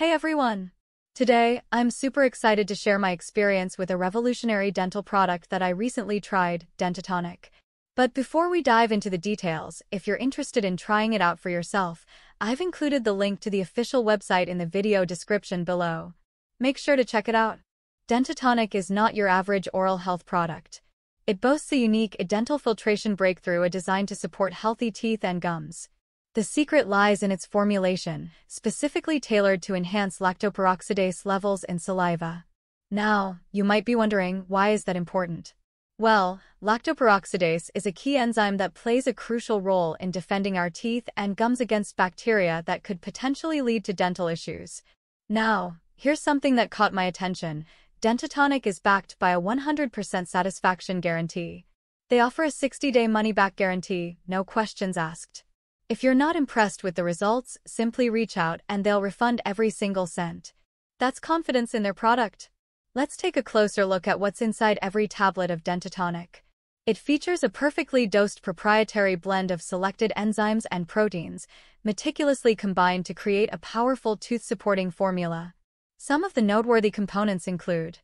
Hey everyone! Today, I'm super excited to share my experience with a revolutionary dental product that I recently tried, Dentatonic. But before we dive into the details, if you're interested in trying it out for yourself, I've included the link to the official website in the video description below. Make sure to check it out. Dentatonic is not your average oral health product. It boasts a unique dental filtration breakthrough a designed to support healthy teeth and gums. The secret lies in its formulation, specifically tailored to enhance lactoperoxidase levels in saliva. Now, you might be wondering, why is that important? Well, lactoperoxidase is a key enzyme that plays a crucial role in defending our teeth and gums against bacteria that could potentially lead to dental issues. Now, here's something that caught my attention. Dentatonic is backed by a 100% satisfaction guarantee. They offer a 60-day money-back guarantee, no questions asked. If you're not impressed with the results, simply reach out and they'll refund every single cent. That's confidence in their product. Let's take a closer look at what's inside every tablet of Dentatonic. It features a perfectly dosed proprietary blend of selected enzymes and proteins, meticulously combined to create a powerful tooth-supporting formula. Some of the noteworthy components include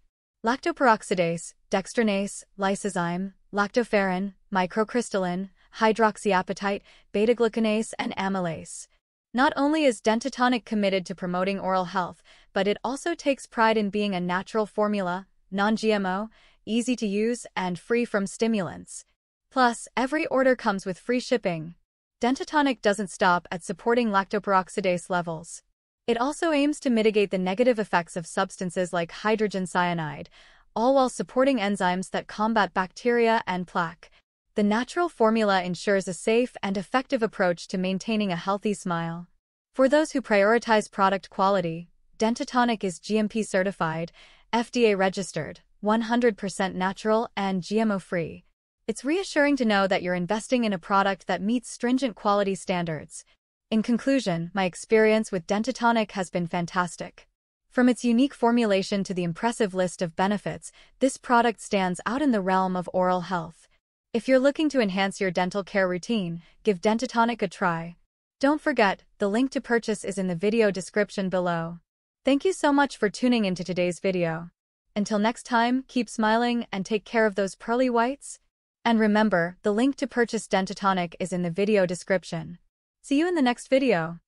lactoperoxidase, dextranase, lysozyme, lactoferrin, microcrystalline, hydroxyapatite, beta-glucanase, and amylase. Not only is Dentatonic committed to promoting oral health, but it also takes pride in being a natural formula, non-GMO, easy to use, and free from stimulants. Plus, every order comes with free shipping. Dentatonic doesn't stop at supporting lactoperoxidase levels. It also aims to mitigate the negative effects of substances like hydrogen cyanide, all while supporting enzymes that combat bacteria and plaque. The natural formula ensures a safe and effective approach to maintaining a healthy smile. For those who prioritize product quality, Dentatonic is GMP certified, FDA registered, 100% natural, and GMO-free. It's reassuring to know that you're investing in a product that meets stringent quality standards. In conclusion, my experience with Dentatonic has been fantastic. From its unique formulation to the impressive list of benefits, this product stands out in the realm of oral health. If you're looking to enhance your dental care routine, give Dentatonic a try. Don't forget, the link to purchase is in the video description below. Thank you so much for tuning into today's video. Until next time, keep smiling and take care of those pearly whites. And remember, the link to purchase Dentatonic is in the video description. See you in the next video.